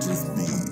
Just be.